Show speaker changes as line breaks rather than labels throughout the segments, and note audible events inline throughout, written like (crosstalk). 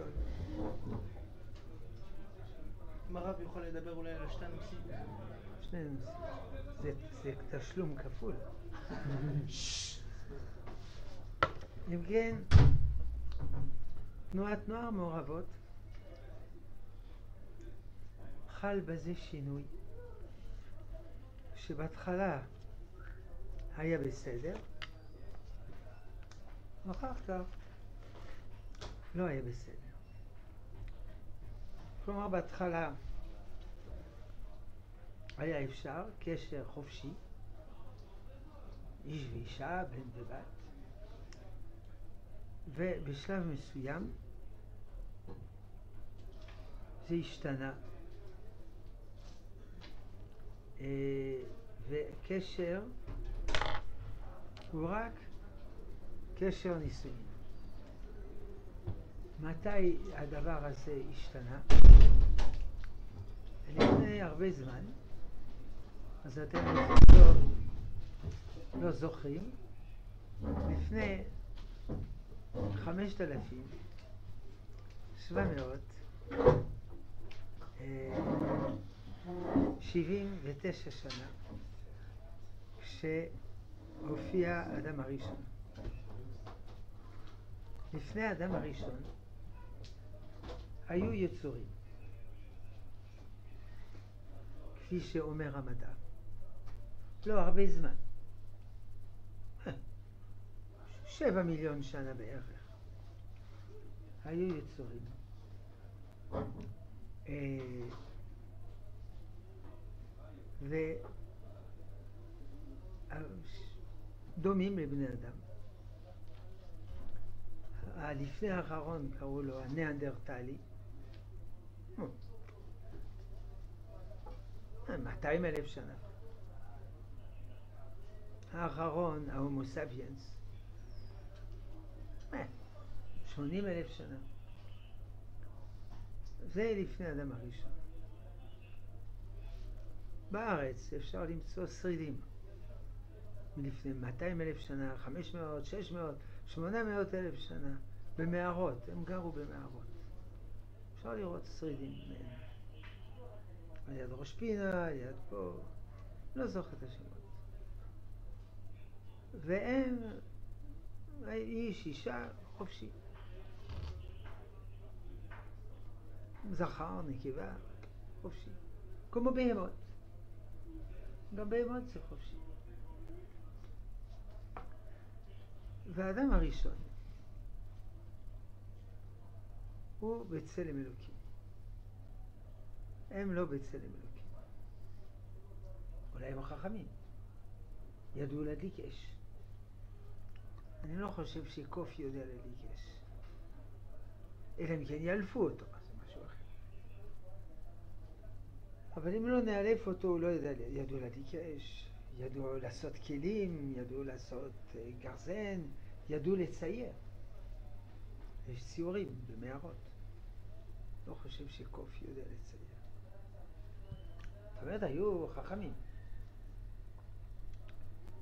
לשאול.
אם הרב יכול לדבר אולי על שתי הנושאים.
שני נושאים. זה, תשלום כפול. (laughs) אם כן, תנועת נוער מעורבות, חל בזה שינוי, שבהתחלה היה בסדר, ואחר כך לא היה בסדר. כלומר, בהתחלה היה אפשר קשר חופשי, איש ואישה, בן ובת, ובשלב מסוים זה השתנה. אה, וקשר הוא רק קשר נישואין. מתי הדבר הזה השתנה? לפני הרבה זמן, אז אתם לא, לא זוכרים, לפני חמשת אלפים שבע מאות אה, שבעים ותשע שנה כשהופיע האדם הראשון. לפני האדם הראשון היו יצורים, כפי שאומר המדע. לא הרבה זמן. שבע מיליון שנה בערך. היו יצורים. אה, ודומים לבני אדם. לפני האחרון קראו לו הניאנדרטלי. 200 אלף שנה. האחרון, ההומו ספיאנס, 80 אלף שנה. זה לפני האדם הראשון. בארץ אפשר למצוא שרידים מלפני 200 אלף שנה, 500, 600, 800 אלף שנה, במערות, הם גרו במערות. אפשר לראות שרידים. על יד ראש פינה, על יד פה, לא זוכר את השמות. והם, איש, אישה, חופשי. זכר, נקבה, חופשי. כמו בהמות. גם בהמות זה חופשי. והאדם הראשון הוא בצלם אלוקים. הם לא בצלם אלוקים. אולי הם החכמים. ידעו להדליק אש. אני לא חושב שקוף יודע להדליק אש. אלא אם כן יאלפו אותו, אז זה משהו אחר. אבל אם לא נאלף אותו, הוא לא ידע, ידעו להדליק אש, ידעו לעשות כלים, ידעו לעשות אה, גרזן, ידעו לצייר. יש ציורים במערות. לא חושב שקוף יודע לצייר. זאת אומרת, היו חכמים,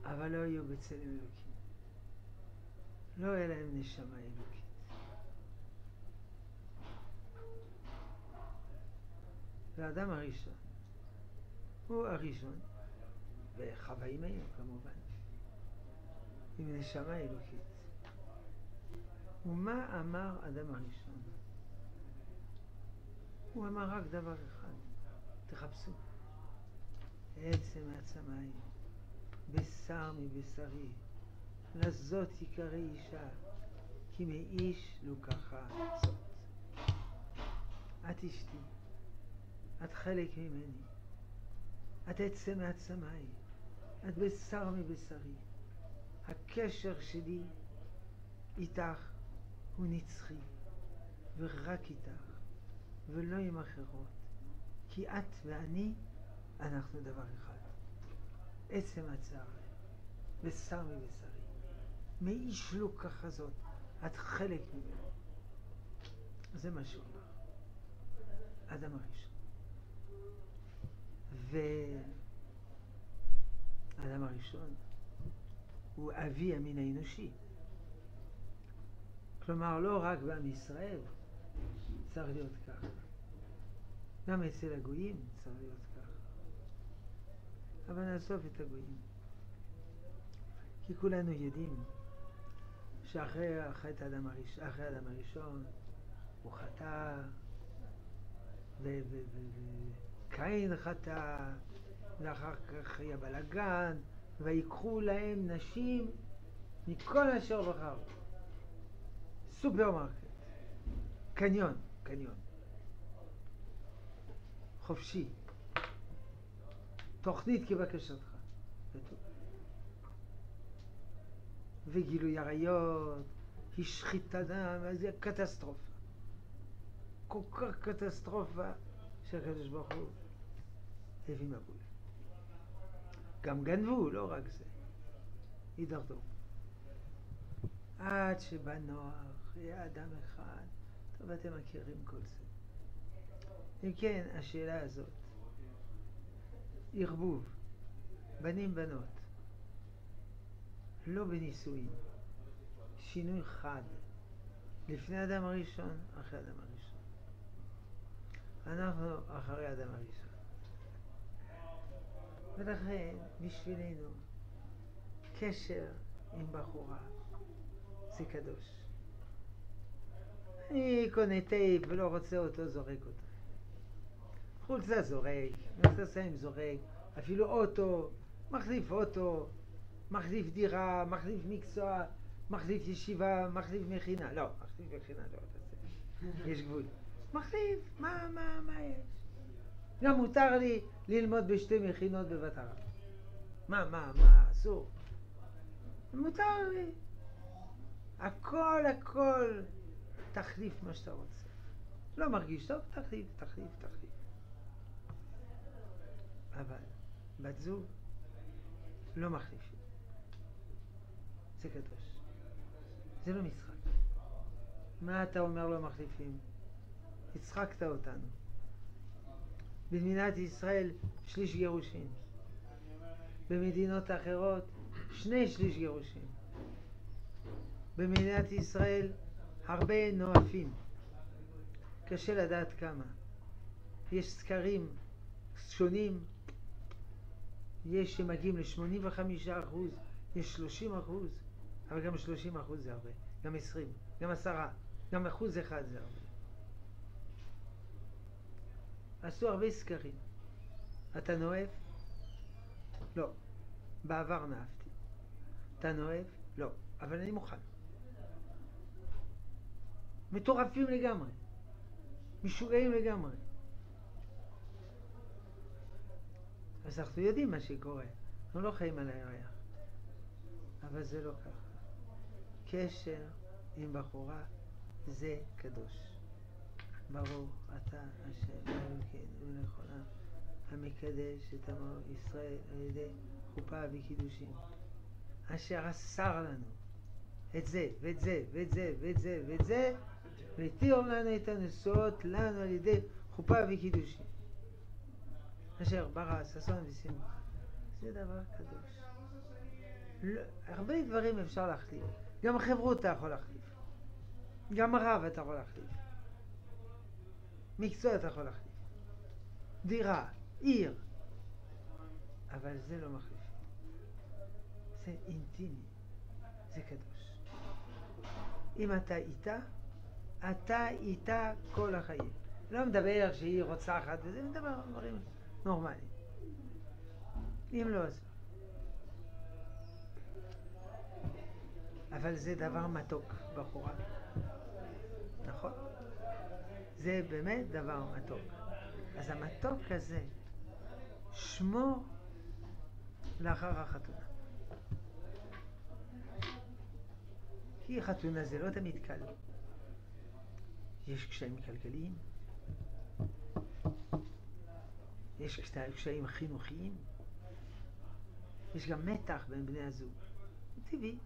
אבל לא היו בצלם אלוקים. לא היה להם נשמה אלוקית. והאדם הראשון הוא הראשון, וחווה עמנו כמובן, עם נשמה אלוקית. ומה אמר אדם הראשון? הוא אמר רק דבר אחד, תחפשו. עצם מעצמי, בשר מבשרי, לזאת יקרא אישה, כי מאיש לוקחה זאת. את אשתי, את חלק ממני, את עצם מעצמי, את בשר מבשרי. הקשר שלי איתך הוא נצחי, ורק איתך, ולא עם אחרות, כי את ואני אנחנו דבר אחד. עצם הצער, בשר מבשרי. מאיש לא ככה זאת, את חלק ממנו. זה מה שהוא אמר. אדם הראשון. והאדם הראשון הוא אבי המין האנושי. כלומר, לא רק בעם ישראל, צריך להיות ככה. גם אצל הגויים צריך להיות ככה. אבל נאסוף את הגויים. כי כולנו יודעים שאחרי חטא האדם הראשון, אחרי האדם הראשון הוא חטא, וקין חטא, ואחר כך היה בלאגן, ויקחו להם נשים מכל אשר בחרו. סופרמרקט, קניון, קניון. חופשי. תוכנית כבקשתך. וגילוי עריות, השחית אדם, זה קטסטרופה. כל כך קטסטרופה שהקדוש ברוך הוא הביא מבול. גם גנבו, לא רק זה. הידרדרו. עד שבא נוח, היה אדם אחד, טוב, אתם מכירים כל זה. אם כן, השאלה הזאת, ערבוב, בנים בנות, לא בנישואים, שינוי חד, לפני אדם הראשון, אחרי אדם הראשון. אנחנו אחרי אדם הראשון. ולכן, בשבילנו, קשר עם בחורה זה קדוש. אני קונה טייפ ולא רוצה אותו, זורק אותו. חולצה זורק, מכנסיים זורק, אפילו אוטו, מחליף אוטו, מחליף דירה, מחליף מקצוע, מחליף ישיבה, מחליף מכינה. לא, מחליף מכינה לא, יש גבול. מחליף, מה, מה, מה יש? גם מותר לי ללמוד בשתי מכינות בבת ערב. מה, מה, מה, אסור. מותר לי. הכל, הכל, תחליף מה שאתה רוצה. לא מרגיש טוב, תחליף, תחליף, תחליף. אבל בת זוג לא מחליפים. זה קדוש. זה לא משחק. מה אתה אומר לא מחליפים? הצחקת אותנו. במדינת ישראל שליש גירושין. במדינות אחרות שני שליש גירושין. במדינת ישראל הרבה נואפים. קשה לדעת כמה. יש סקרים שונים, יש שמגיעים ל-85 אחוז, יש 30 אחוז, אבל גם 30 אחוז זה הרבה, גם 20, גם 10, גם אחוז אחד זה הרבה. עשו הרבה סקרים. אתה נואף? לא. בעבר נאפתי. אתה נואף? לא. אבל אני מוכן. מטורפים לגמרי. משוגעים לגמרי. אז אנחנו יודעים מה שקורה. אנחנו לא חיים על הירח. אבל זה לא ככה. קשר עם בחורה זה קדוש. ברוך אתה השם אלוקינו ולכולם המקדש את עמו ישראל על ידי חופה וקידושים אשר אסר לנו את זה ואת זה ואת זה ואת זה ואת זה והתיר לנו את הנשואות לנו על ידי חופה וקידושים אשר ברא ששון ושמחה זה דבר קדוש לא, הרבה דברים אפשר להחליף גם חברות אתה יכול להחליף גם רב אתה יכול להחליף מקצוע אתה יכול להחליף. דירה, עיר. אבל זה לא מחליף. זה אינטימי. זה קדוש. אם אתה איתה, אתה איתה כל החיים. לא מדבר שהיא רוצחת וזה, מדבר על דברים נורמליים. אם לא, אז אבל זה דבר מתוק, בחורה. נכון? זה באמת דבר מתוק. אז המתוק הזה, שמור לאחר החתונה. כי חתונה זה לא תמיד קל. יש קשיים כלכליים, יש קשיים חינוכיים, יש גם מתח בין בני הזוג. זה טבעי.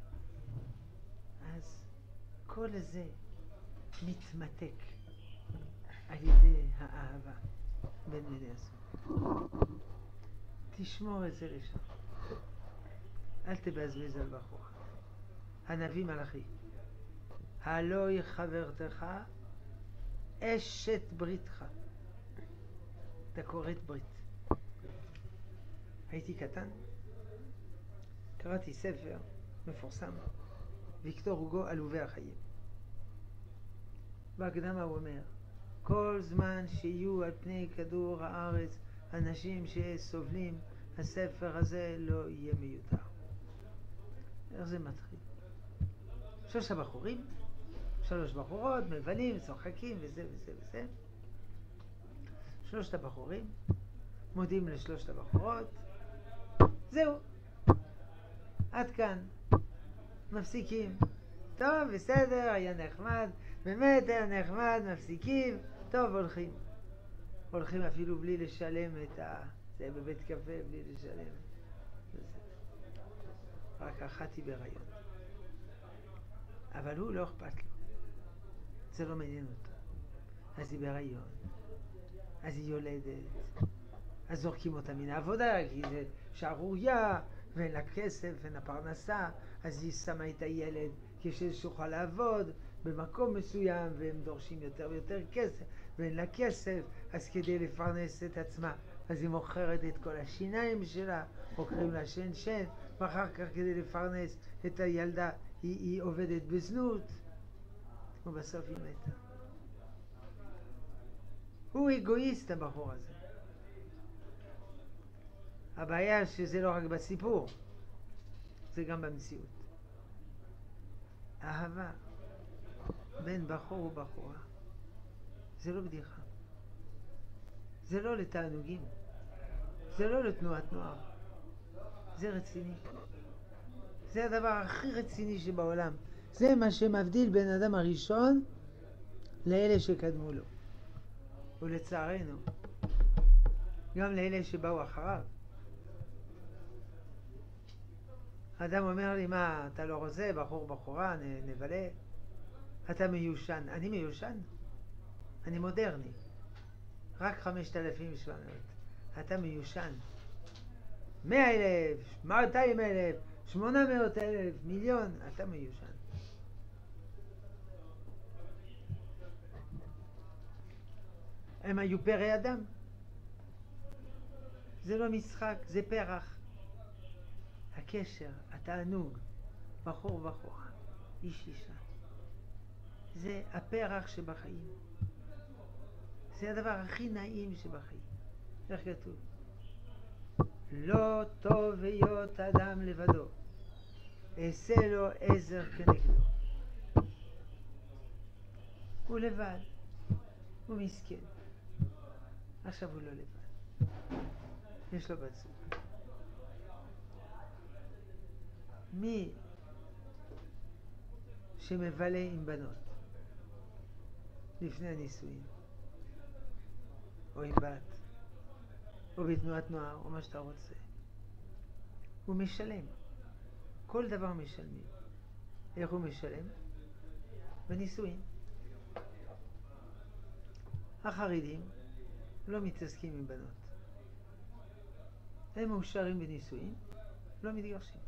אז כל זה מתמתק. על ידי האהבה בין בני הזוג. תשמור את זה ראשון. אל תבזבז על בחורך. הנביא מלאכי, הלא היא חברתך אשת בריתך. אתה כורת ברית. הייתי קטן, קראתי ספר מפורסם, ויקטור הוגו עלובי החיים. בהקדמה הוא אומר, כל זמן שיהיו על פני כדור הארץ אנשים שסובלים, הספר הזה לא יהיה מיותר. איך זה מתחיל? שלושה בחורים, שלוש בחורות, מבלים, צוחקים וזה וזה וזה. שלושת הבחורים, מודים לשלושת הבחורות, זהו, עד כאן, מפסיקים. טוב, בסדר, היה נחמד, באמת היה נחמד, מפסיקים, טוב, הולכים. הולכים אפילו בלי לשלם את ה... זה בבית קפה, בלי לשלם. רק אחת היא בהיריון. אבל הוא לא אכפת לו. זה לא מעניין אותו. אז היא בהיריון, אז היא יולדת, אז זורקים אותה מן העבודה, כי זה שערורייה, ואין לה כסף, ואין לה פרנסה, אז היא שמה את הילד כשהיא שיוכל לעבוד במקום מסוים, והם דורשים יותר ויותר כסף, ואין לה כסף, אז כדי לפרנס את עצמה, אז היא מוכרת את כל השיניים שלה, מוכרים לה שן שן, ואחר כך כדי לפרנס את הילדה, היא, היא עובדת בזנות, ובסוף היא מתה. הוא אגואיסט הבחור הזה. הבעיה שזה לא רק בסיפור, זה גם במציאות. אהבה בין בחור ובחורה זה לא בדיחה. זה לא לתענוגים. זה לא לתנועת נוער. זה רציני. זה הדבר הכי רציני שבעולם. זה מה שמבדיל בין האדם הראשון לאלה שקדמו לו. ולצערנו, גם לאלה שבאו אחריו. אדם אומר לי, מה, אתה לא רוצה, בחור, בחורה, נבלה? אתה מיושן. אני מיושן? אני מודרני. רק 5,700. אתה מיושן. 100 אלף, 200 אלף, 800 אלף, מיליון, אתה מיושן. הם היו פרא אדם. זה לא משחק, זה פרח. הקשר, התענוג, בחור ובחורה, איש אישה. זה הפרח שבחיים. זה הדבר הכי נעים שבחיים. איך כתוב? לא טוב היות אדם לבדו, אעשה לו עזר כנגדו. הוא לבד, הוא מסכן. עכשיו הוא לא לבד, יש לו בת זוג. מי שמבלה עם בנות לפני הנישואים, או עם בת, או בתנועת נוער, או מה שאתה רוצה, הוא משלם. כל דבר משלמים. איך הוא משלם? בנישואים. החרדים לא מתעסקים עם בנות. הם מאושרים בנישואים, לא מתגרשים.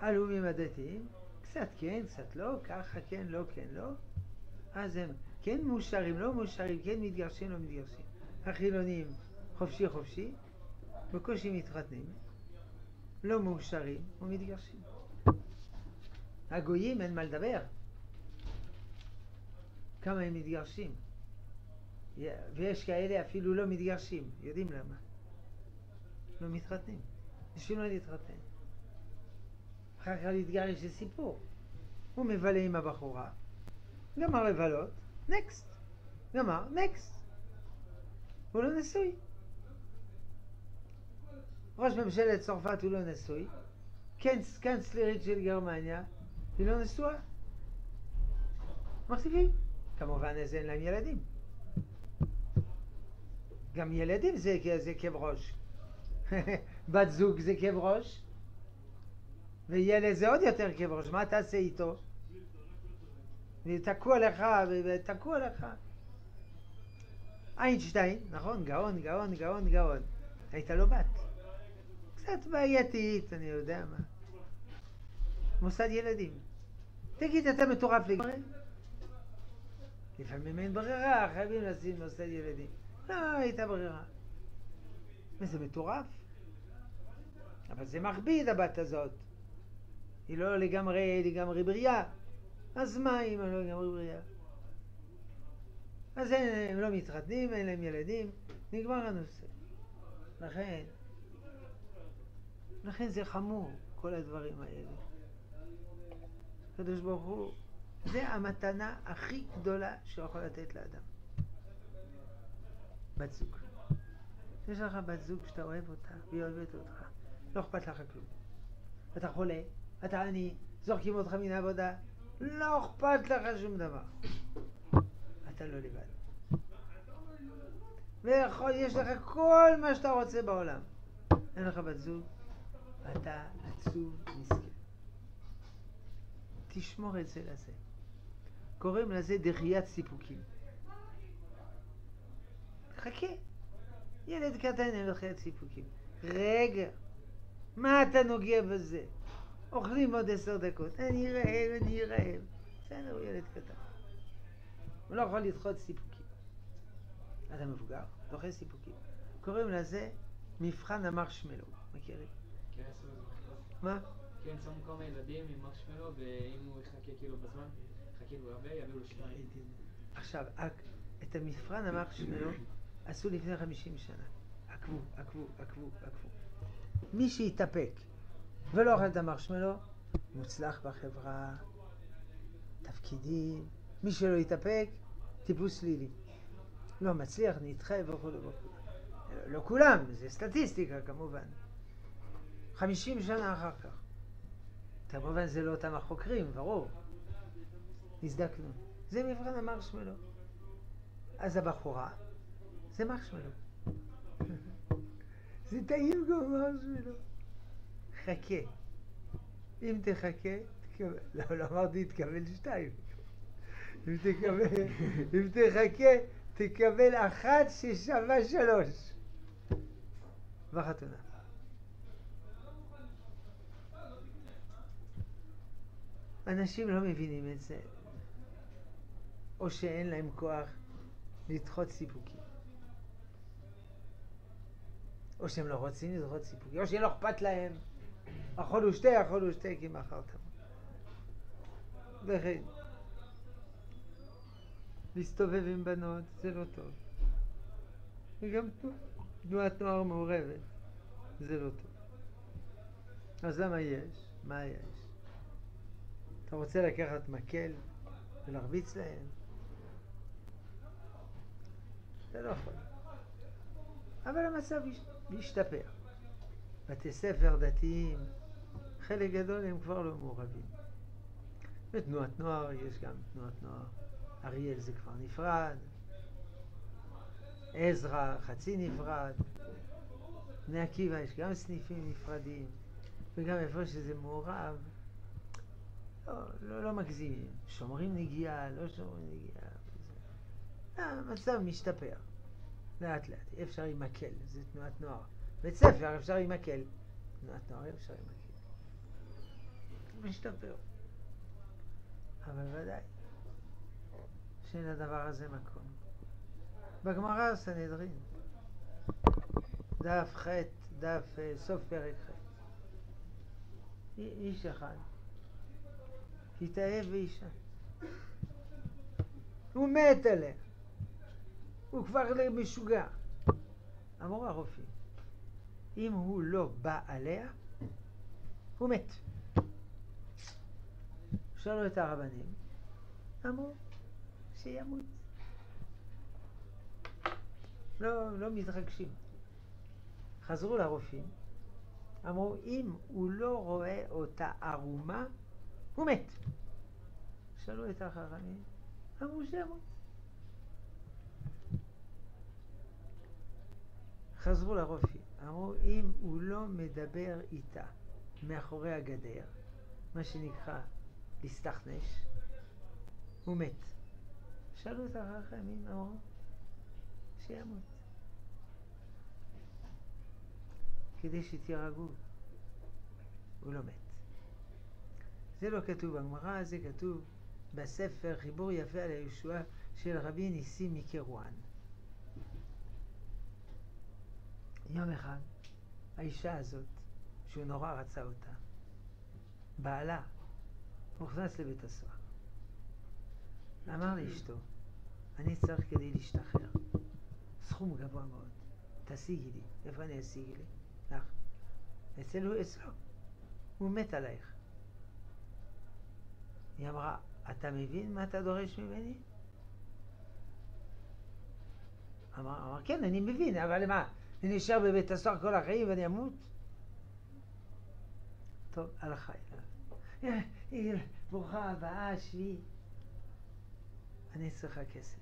הלאומים הדתיים, קצת כן, קצת לא, ככה כן, לא, כן, לא. אז הם כן מאושרים, לא מאושרים, כן מתגרשים, לא מתגרשים. החילונים חופשי חופשי, בקושי מתחתנים, לא מאושרים ומתגרשים. הגויים אין מה לדבר. כמה הם מתגרשים. ויש כאלה אפילו לא מתגרשים, יודעים למה. לא מתחתנים. בשביל מה להתחתן? אחר כך להתגרש זה סיפור. הוא מבלה עם הבחורה, גמר לבלות, נקסט. גמר, נקסט. הוא לא נשוי. ראש ממשלת צרפת הוא לא נשוי. קנצלרית של גרמניה היא לא נשואה. מחליפים. כמובן אז אין להם ילדים. גם ילדים זה, זה כאב ראש. (laughs) בת זוג זה כאב ראש. וילד זה עוד יותר כאב ראש, מה תעשה איתו? ותקוע לך, ותקוע לך. איינשטיין, נכון? גאון, גאון, גאון, גאון. הייתה לו בת. קצת בעייתית, אני יודע מה. מוסד ילדים. תגיד, אתה מטורף לגמרי? לפעמים אין ברירה, חייבים לשים נושא ילדים. לא, הייתה ברירה. וזה מטורף. אבל זה מכביד הבת הזאת. היא לא לגמרי, לגמרי בריאה. אז מה אם היא לא לגמרי בריאה? אז הם לא מתחתנים, אין להם ילדים, נגמר הנושא. לכן, לכן זה חמור, כל הדברים האלה. הקדוש ברוך הוא, זה המתנה הכי גדולה שיכול לתת לאדם. בת זוג. יש לך בת זוג שאתה אוהב אותה, והיא אוהבת אותך, לא אכפת לך כלום. אתה חולה, אתה עני, זורקים אותך מן העבודה, לא אכפת לך שום דבר. אתה לא לבד. ויש לך כל מה שאתה רוצה בעולם. אין לך בת זוג, אתה עצוב מסכן. תשמור את זה לזה. קוראים לזה דחיית סיפוקים. חכה. ילד קטן אין דחיית סיפוקים. רגע, מה אתה נוגע בזה? אוכלים עוד עשר דקות. אני רעב, אני רעב. בסדר, הוא ילד קטן. הוא לא יכול לדחות סיפוקים. אתה מבוגר, דוחה סיפוקים. קוראים לזה מבחן המרשמלו. מכירים?
כן, עשו את זה.
מה?
כן, שמו כמה ילדים עם מרשמלו, ואם הוא יחכה כאילו בזמן, יחכה לו הרבה, יביאו לו שניים.
עכשיו, את המבחן המרשמלו עשו לפני 50 שנה. עקבו, עקבו, עקבו, עקבו. מי שהתאפק ולא אוכל את המרשמלו, מוצלח בחברה, תפקידים. מי שלא התאפק, טיפוס שלילי. לא מצליח, נדחה וכו' וכו'. לא כולם, זה סטטיסטיקה כמובן. 50 שנה אחר כך. כמובן זה לא אותם החוקרים, ברור. הזדקנו. זה מבחן המרשמלו. אז הבחורה, זה מרשמלו. זה טעים גם מרשמלו. חכה. אם תחכה, תקבל. לא, לא אמרתי תקבל שתיים. אם תקבל, אם תחכה, תקבל אחת ששווה שלוש. בחתונה. אנשים לא מבינים את זה, או שאין להם כוח לדחות סיפוקים. או שהם לא רוצים לדחות סיפוקים, או שלא אכפת להם. אכול ושתה, אכול ושתה, כי תמות. וכן, להסתובב עם בנות זה לא טוב. וגם תנו- תנועת נוער מעורבת זה לא טוב. אז למה יש? מה יש? אתה רוצה לקחת מקל ולהרביץ להם? אתה לא יכול. אבל המצב הש- השתפר. בתי ספר דתיים, חלק גדול הם כבר לא מעורבים. בתנועת נוער, יש גם תנועת נוער. אריאל זה כבר נפרד. עזרא, חצי נפרד. בני עקיבא יש גם סניפים נפרדים. וגם איפה שזה מעורב, לא, לא, לא מגזימים. שומרים נגיעה, לא שומרים נגיעה. המצב משתפר. לאט לאט. אי אפשר עם מקל, זה תנועת נוער. בית ספר אפשר עם מקל. תנועת נוער אי אפשר עם מקל. משתפר. אבל ודאי שאין לדבר הזה מקום. בגמרא סנהדרין, דף ח', דף אה, סוף פרק ח'. איש אחד התאהב באישה. הוא מת עליה. הוא כבר משוגע. אמרו הרופאים, אם הוא לא בא עליה, הוא מת. שאלו את הרבנים, אמרו, שימות. לא, לא מתרגשים. חזרו לרופאים, אמרו, אם הוא לא רואה אותה ערומה, הוא מת. שאלו את החכמים, אמרו שימות. חזרו לרופאים, אמרו, אם הוא לא מדבר איתה מאחורי הגדר, מה שנקרא להסתכנש, הוא מת. שאלו את החכמים, אמרו, שימות. כדי שתירגעו, הוא לא מת. זה לא כתוב בגמרא, זה כתוב בספר חיבור יפה על הישועה של רבי ניסים מקרואן. יום אחד, האישה הזאת, שהוא נורא רצה אותה, בעלה, הוכנס לבית הסוהר. אמר לאשתו, אני צריך כדי להשתחרר סכום גבוה מאוד, תשיגי לי. איפה אני אשיג לי? לך. אצלו, אצלו. הוא מת עלייך. היא אמרה, אתה מבין מה אתה דורש ממני? אמר, אמר, כן, אני מבין, אבל מה, אני נשאר בבית הסוהר כל החיים ואני אמות? טוב, הלכה אליו. ברוכה הבאה, שבי. אני צריכה כסף.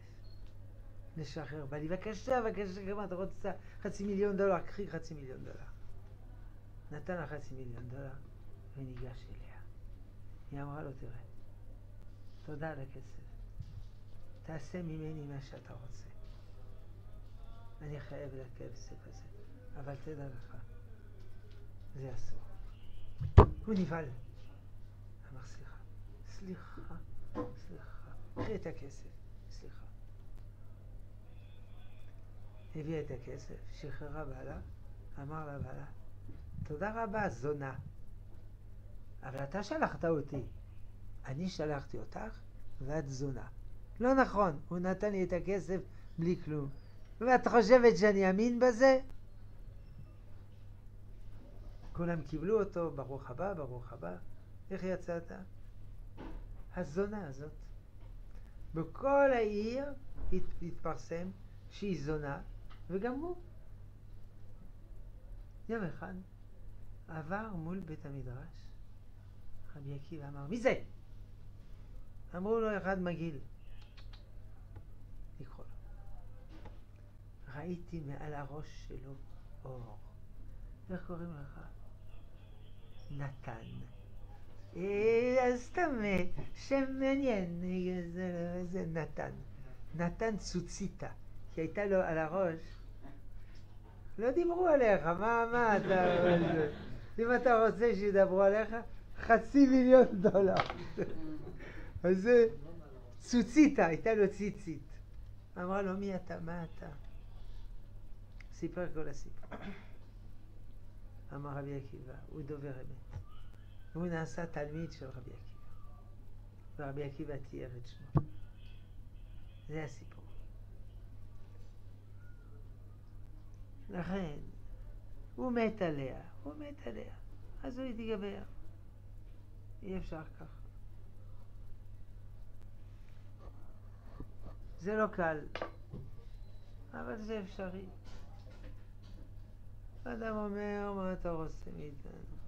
לשחרר. בא לי, בבקשה, בבקשה, כמה אתה רוצה חצי מיליון דולר? קחי חצי מיליון דולר. נתן לה חצי מיליון דולר וניגש אליה. היא אמרה לו, תראה, תודה על הכסף. תעשה ממני מה שאתה רוצה. אני חייב לכסף הזה, אבל תדע לך, זה אסור. הוא נבהל. אמר, סליחה, סליחה, סליחה, קחי את הכסף, סליחה. הביאה את הכסף, שחררה בעלה, אמר לה בעלה, תודה רבה, זונה. אבל אתה שלחת אותי. אני שלחתי אותך, ואת זונה. לא נכון, הוא נתן לי את הכסף בלי כלום. ואת חושבת שאני אמין בזה? כולם קיבלו אותו, ברוך הבא, ברוך הבא. איך יצאת? הזונה הזאת. בכל העיר התפרסם שהיא זונה, וגם הוא. יום אחד עבר מול בית המדרש, רבי עקיבא אמר, מי זה? אמרו לו אחד מגעיל. לקרוא לו. ראיתי מעל הראש שלו אור. איך קוראים לך? נתן. אה, סתם אה, שם מעניין, אה, זה נתן. נתן צוציתה, כי הייתה לו על הראש. לא דיברו עליך, מה, מה אתה... אם אתה רוצה שידברו עליך, חצי מיליון דולר. אז זה צוציתה, הייתה לו ציצית. אמרה לו, מי אתה? מה אתה? סיפר כל הסיפור. אמר רבי עקיבא, הוא דובר אמת. והוא נעשה תלמיד של רבי עקיבא. ורבי עקיבא תיאר את שמו. זה הסיפור. לכן, הוא מת עליה, הוא מת עליה, אז הוא יתגבר. אי אפשר ככה. זה לא קל, אבל זה אפשרי. אדם אומר, מה אתה רוצה מאיתנו?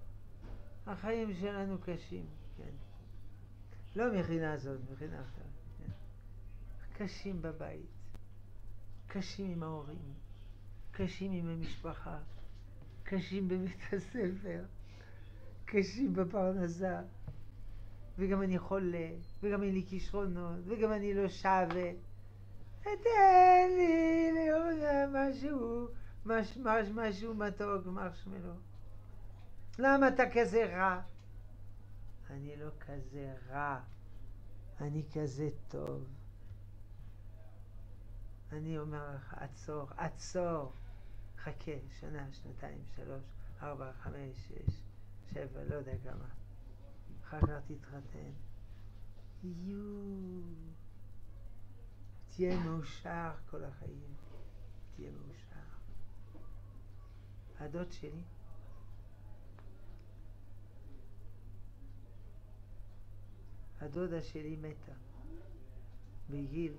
החיים שלנו קשים, כן. לא מבחינה זאת, מבחינה אחרת, כן. קשים בבית, קשים עם ההורים, קשים עם המשפחה, קשים בבית (laughs) הספר, קשים בפרנסה, וגם אני חולה, וגם אין לי כישרונות, וגם אני לא שווה. תן לי ליהודה משהו, מש, מש, משהו מתוק, מרשמלו. למה אתה כזה רע? אני לא כזה רע, אני כזה טוב. אני אומר לך, עצור, עצור. חכה, שנה, שנתיים, שלוש, ארבע, חמש, שש, שבע, לא יודע כמה. אחר כך תתחתן. יואו. תהיה מאושר כל החיים. תהיה מאושר. הדוד שלי, הדודה שלי מתה בגיל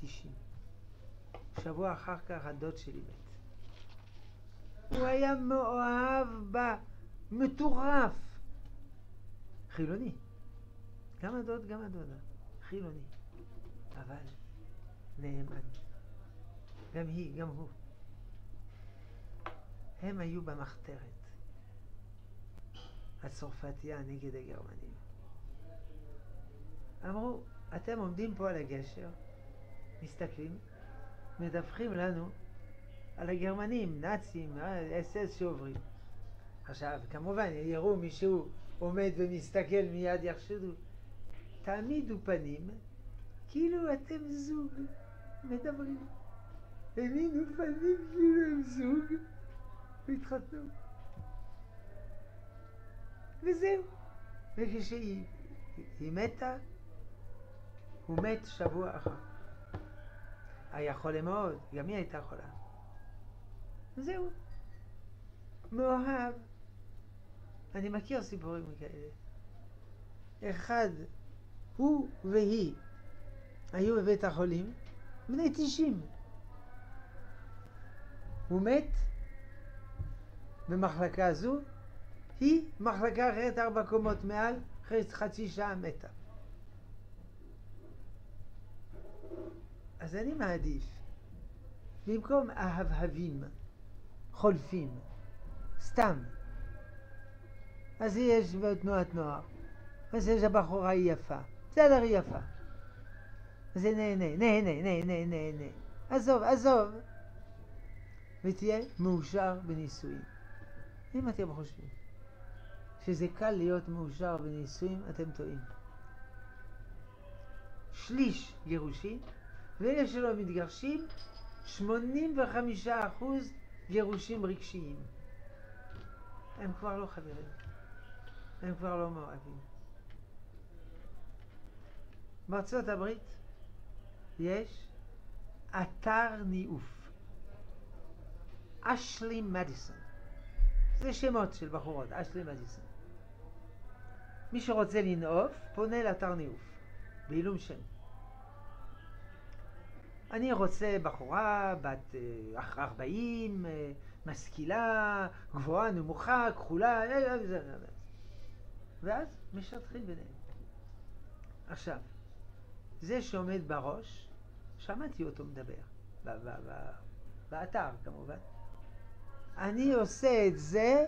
90. שבוע אחר כך הדוד שלי מת. הוא היה מאוהב בה, מטורף. חילוני. גם הדוד, גם הדודה. חילוני. אבל נאמן. גם היא, גם הוא. הם היו במחתרת. הצרפתייה נגד הגרמנים. אמרו, אתם עומדים פה על הגשר, מסתכלים, מדווחים לנו על הגרמנים, נאצים, אס-אס שעוברים. עכשיו, כמובן, יראו מישהו עומד ומסתכל, מיד יחשדו. תעמידו פנים כאילו אתם זוג מדברים. הנינו פנים כאילו הם זוג והתחתנו. וזהו. וכשהיא היא מתה, הוא מת שבוע אחר. היה חולה מאוד, גם היא הייתה חולה. וזהו. מאוהב. אני מכיר סיפורים כאלה. אחד, הוא והיא היו בבית החולים, בני תשעים. הוא מת במחלקה זו, היא מחלקה אחרת ארבע קומות מעל, אחרי חצי שעה מתה. אז אני מעדיף, במקום אהבהבים, חולפים, סתם, אז יש בתנועת נוער, אז יש הבחורה היא יפה, בסדר היא יפה. זה נהנה, נהנה, נהנה, נהנה. עזוב, עזוב. ותהיה מאושר בנישואים. אם אתם חושבים שזה קל להיות מאושר בנישואים, אתם טועים. שליש גירושים, ואלה שלא מתגרשים, 85% גירושים רגשיים. הם כבר לא חברים, הם כבר לא מאוהבים. בארצות הברית יש אתר ניאוף. אשלי מדיסון. זה שמות של בחורות, אשלי מדיסון. מי שרוצה לנאוף, פונה לאתר ניאוף, בעילום שם. אני רוצה בחורה בת 40, אה, משכילה, גבוהה, נמוכה, כחולה, אה, אה, ואז משטחים ביניהם. עכשיו, זה שעומד בראש, שמעתי אותו מדבר, באתר כמובן. אני עושה את זה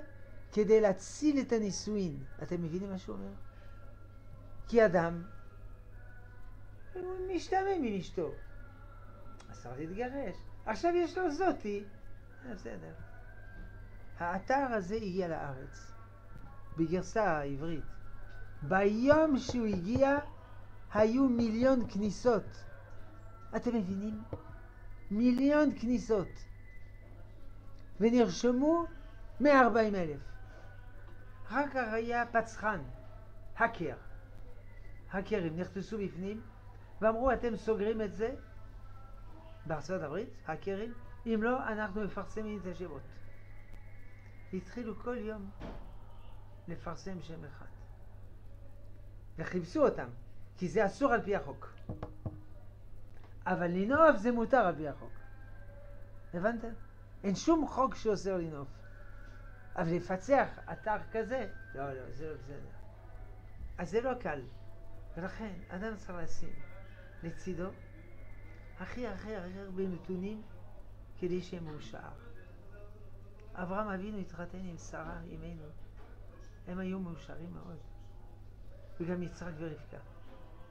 כדי להציל את הנישואין. אתם מבינים מה שהוא אומר? כי אדם, הוא משתמם עם אשתו. צריך להתגרש. עכשיו יש לו זאתי, בסדר. האתר הזה הגיע לארץ, בגרסה העברית. ביום שהוא הגיע, היו מיליון כניסות. אתם מבינים? מיליון כניסות. ונרשמו 140 אלף. אחר כך היה פצחן, האקר. האקרים נכנסו בפנים ואמרו, אתם סוגרים את זה בארצות הברית, האקרים, אם לא, אנחנו מפרסמים את השמות. התחילו כל יום לפרסם שם אחד. וחיפשו אותם, כי זה אסור על פי החוק. אבל לנאוף זה מותר על פי החוק. הבנתם? אין שום חוק שאוסר לנאוף. אבל לפצח אתר כזה, לא, לא, זה לא בסדר. אז זה לא קל. ולכן, אדם צריך לשים לצידו הכי הכי הכי הרבה נתונים כדי שיהיה מאושר. אברהם אבינו התחתן עם שרה, אמנו. הם היו מאושרים מאוד. וגם יצחק ורבקה.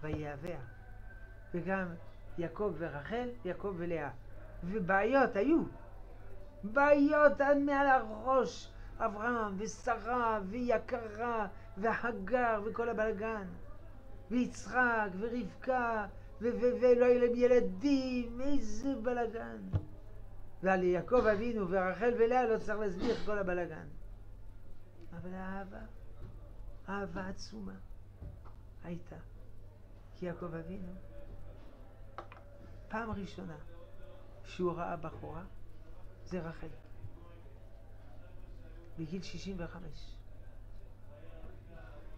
ויהביה. וגם יעקב ורחל, יעקב ולאה. ובעיות היו. בעיות עד מעל הראש. אברהם ושרה ויקרה והגר וכל הבלגן. ויצחק ורבקה ולא היו להם ילדים, איזה בלגן. ועל יעקב אבינו ורחל ולאה לא צריך להסביר את כל הבלגן. אבל האהבה, אהבה עצומה הייתה. כי יעקב אבינו, פעם ראשונה שהוא ראה בחורה, זה רחל. בגיל 65.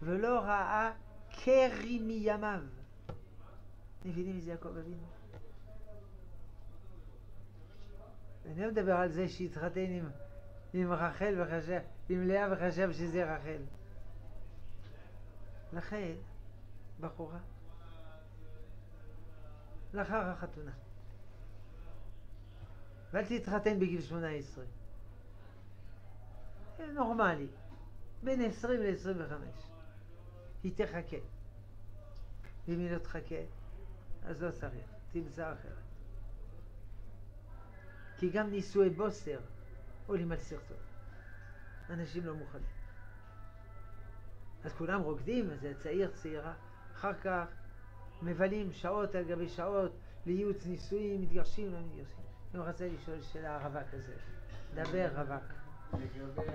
ולא ראה קרי מימיו. מבינים מי זה יעקב אבינו? אני לא מדבר על זה שהתחתן עם, עם רחל וחשב, עם לאה וחשב שזה רחל. לכן, בחורה, לאחר החתונה. ואל תתחתן בגיל 18. זה נורמלי, בין 20 ל-25. היא תחכה. ואם היא לא תחכה, אז לא צריך, תמצא אחרת. כי גם נישואי בוסר עולים על סרטון. אנשים לא מוכנים. אז כולם רוקדים, וזה צעיר, צעירה. אחר כך מבלים שעות על גבי שעות לייעוץ נישואים, מתגרשים, לא מתגרשים. אני רוצה לשאול שאלה רווק כזה. דבר רווק.
לגבי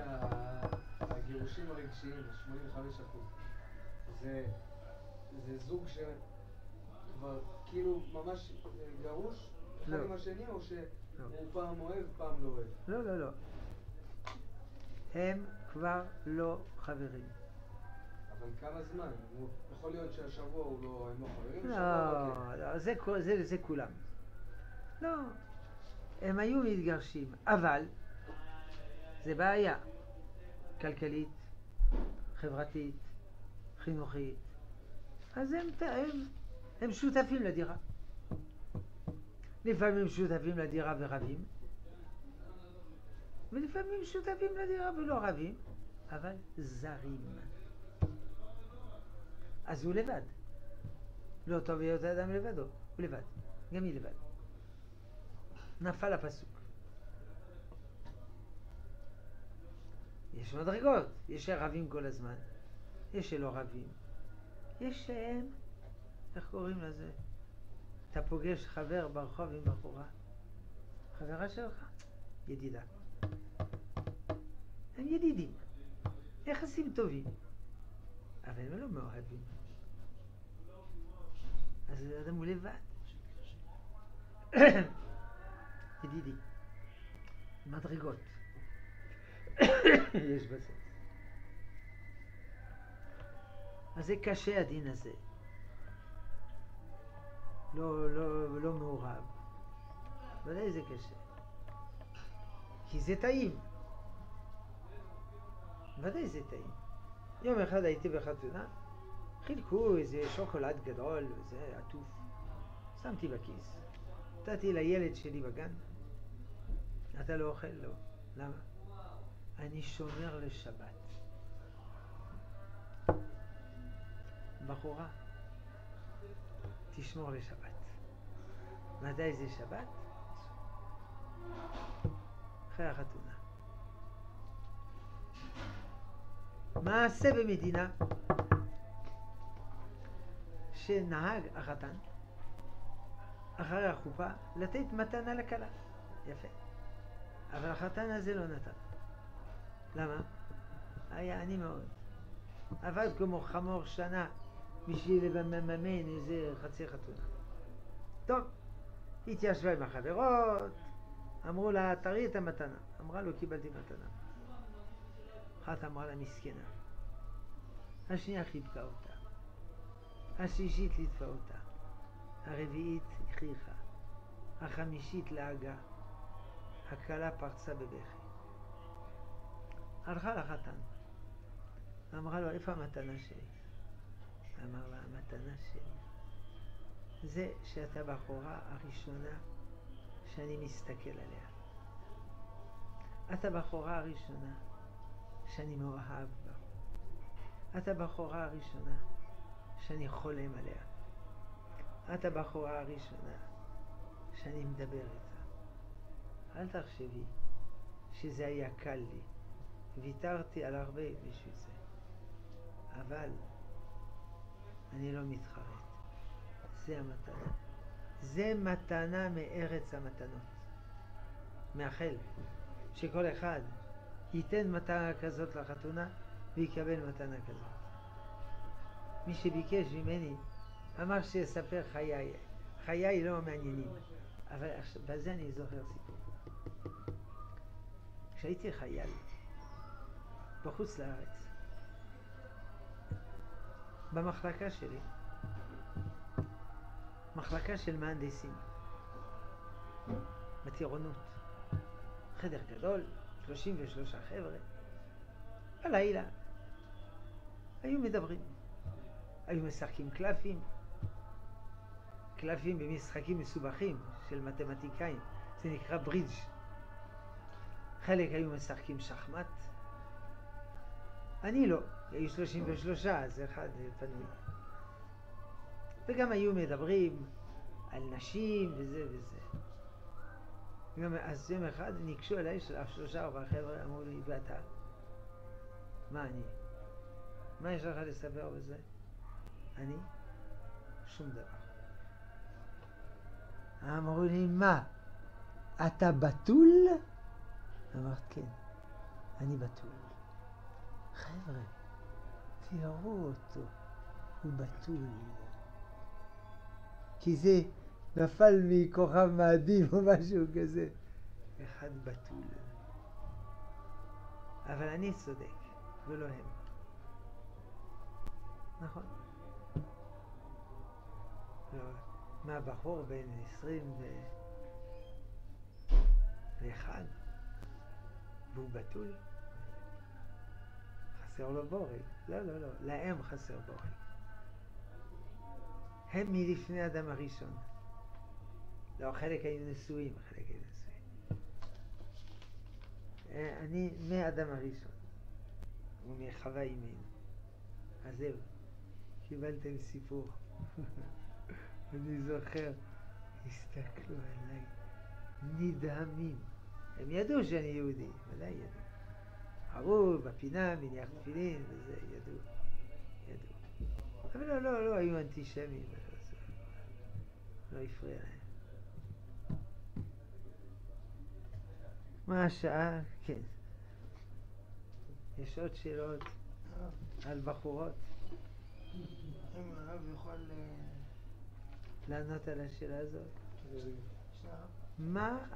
הגירושים הרגשיים, ה-85%, זה, זה זוג שכבר כאילו ממש גרוש אחד
לא.
עם השני, או שהוא
לא.
פעם אוהב, פעם לא אוהב?
לא, לא, לא. הם כבר לא חברים.
אבל כמה זמן? הוא, יכול להיות שהשבוע הוא לא, הם לא חברים, כן.
לא, לא, זה, כל- זה, זה כולם. לא, הם היו מתגרשים, אבל זה בעיה כלכלית, חברתית, חינוכית. אז הם, הם, הם שותפים לדירה. לפעמים שותפים לדירה ורבים, ולפעמים שותפים לדירה ולא רבים, אבל זרים. אז הוא לבד. לא טוב להיות האדם לבדו, הוא לבד. גם היא לבד. נפל הפסוק. יש מדרגות, יש שרבים כל הזמן, יש שלא רבים, יש שהם, איך קוראים לזה? אתה פוגש חבר ברחוב עם בחורה, חברה שלך, ידידה. הם ידידים, יחסים טובים, אבל הם לא מאוהבים. אז האדם הוא לבד. ידידי, מדרגות. (coughs) יש בזה. אז זה קשה הדין הזה. לא, לא, לא מעורב. ודאי זה קשה. כי זה טעים. ודאי זה טעים. יום אחד הייתי בחתונה, חילקו איזה שוקולד גדול וזה עטוף. שמתי בכיס. נתתי לילד שלי בגן. אתה לא אוכל? לא. למה? אני שומר לשבת. בחורה, תשמור לשבת. מתי זה שבת? אחרי החתונה. מעשה במדינה שנהג החתן אחרי החופה לתת מתנה לכלה. יפה. אבל החתן הזה לא נתן. למה? היה עני מאוד. עבד כמו חמור שנה בשביל לממן איזה חצי חתונה. טוב, התיישבה עם החברות, אמרו לה, תראי את המתנה. אמרה לו, קיבלתי מתנה. אחת אמרה לה, מסכנה. השנייה חיבקה אותה. השלישית ליטפה אותה. הרביעית הכריחה. החמישית לעגה. הכלה פרצה בבכי. הלכה לחתן. אמרה לו, איפה המתנה שלי? אמר לה, המתנה שלי זה שאתה הבחורה הראשונה שאני מסתכל עליה. את הבחורה הראשונה שאני מאוהב בה. את הבחורה הראשונה שאני חולם עליה. את הבחורה הראשונה שאני מדבר איתה. אל תחשבי שזה היה קל לי. ויתרתי על הרבה בשביל זה. אבל אני לא מתחרט. זה המתנה. זה מתנה מארץ המתנות. מאחל שכל אחד ייתן מתנה כזאת לחתונה ויקבל מתנה כזאת. מי שביקש ממני אמר שיספר חיי. חיי לא מעניינים. אבל בזה אני זוכר סיפור. כשהייתי חייל בחוץ לארץ, במחלקה שלי, מחלקה של מהנדסים, בטירונות, חדר גדול, 33 חבר'ה, בלילה היו מדברים, היו משחקים קלפים, קלפים במשחקים מסובכים של מתמטיקאים, זה נקרא ברידג'. חלק היו משחקים שחמט, אני לא, היו 33, אז אחד פנוי. וגם היו מדברים על נשים וזה וזה. גם, אז יום אחד ניגשו אליי שלושה ארבעה חבר'ה, אמרו לי, ואתה? מה אני? מה יש לך לספר בזה? אני? שום דבר. אמרו לי, מה, אתה בתול? אמרת, כן, אני בתול. חבר'ה, תראו אותו, הוא בתול. כי זה נפל מכוכב מאדים או משהו כזה. אחד בתול. אבל אני צודק, ולא הם. נכון. לא, מה, בחור בן עשרים ואחד, והוא בתול? חסר לו בורג. לא, לא, לא, להם חסר בורג. הם מלפני אדם הראשון. לא, חלק היו נשואים, חלק היו נשואים. אה, אני מאדם הראשון, ומחווה אימנו. אז זהו, קיבלתם סיפור. (laughs) אני זוכר, הסתכלו עליי נדהמים. הם ידעו שאני יהודי, ודאי ידעו. ראו בפינה, מניח תפילין, וזה, ידעו. ידעו. אבל לא, לא, לא היו אנטישמים, לא הפריע להם. מה השעה? כן. יש עוד שאלות על בחורות?
אם הרב יכול... אה,
לענות על השאלה הזאת?
שנייה.
מה